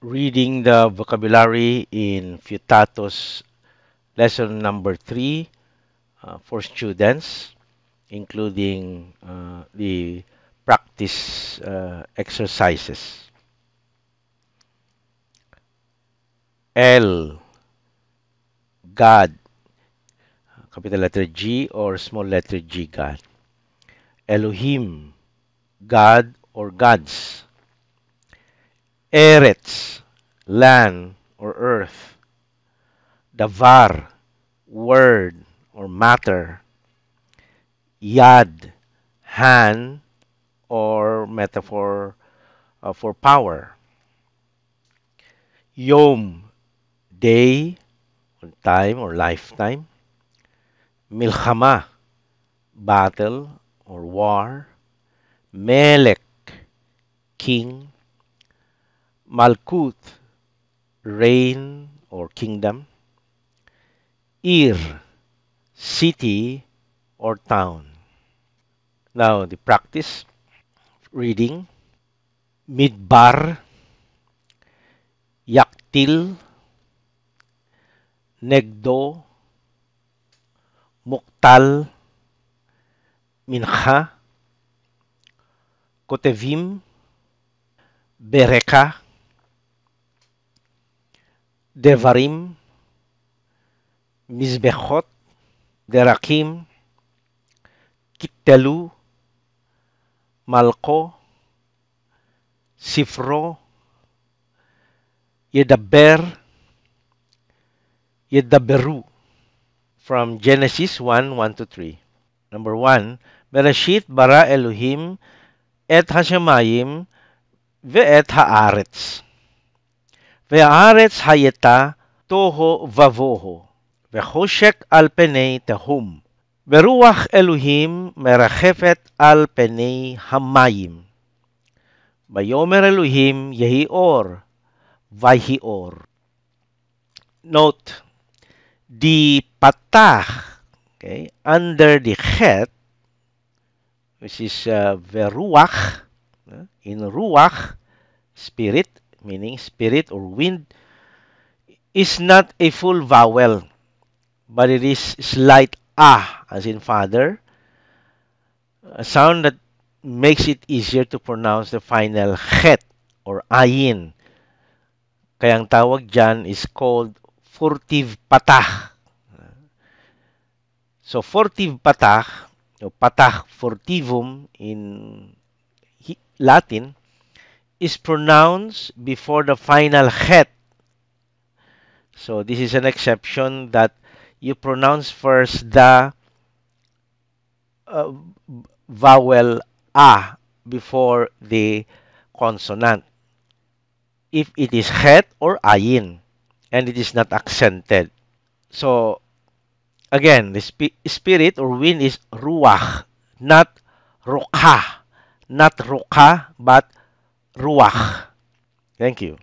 reading the vocabulary in Futatos lesson number three uh, for students, including uh, the practice uh, exercises. El, God, capital letter G or small letter G, God. Elohim, God or gods. Eretz, land or earth. Davar, word or matter. Yad, hand or metaphor uh, for power. Yom, day or time or lifetime. Milchama, battle or war. Melech, king. Malkut, reign or kingdom. Ir, city or town. Now, the practice reading Midbar, Yaktil, Negdo, Muktal, Mincha, Kotevim, Bereka, דברים, מזבחות, דרכים, קיטלו, מלכו, ספרו, ידבר, ידברו. From Genesis 1, 1-3. Number 1, בראשית ברא אלוהים את השמיים ואת הארץ. והארץ הייתה תוהו ובוהו, וחושק על פני תהום, ורוח אלוהים מרחפת על פני המים. ויאמר אלוהים יהי אור, ויהי אור. Note, the patach, okay, under the chet, which is uh, veruach, uh, in ruach, spirit, meaning spirit or wind, is not a full vowel, but it is slight ah, as in father, a sound that makes it easier to pronounce the final het or ayin. Kaya ang tawag dyan is called furtive patah. So, furtive patah, o patah furtivum in Latin, is pronounced before the final het. So, this is an exception that you pronounce first the uh, vowel a before the consonant. If it is het or ayin and it is not accented. So, again, the sp spirit or wind is ruach, not rukha. Not rukha, but ruach. Thank you.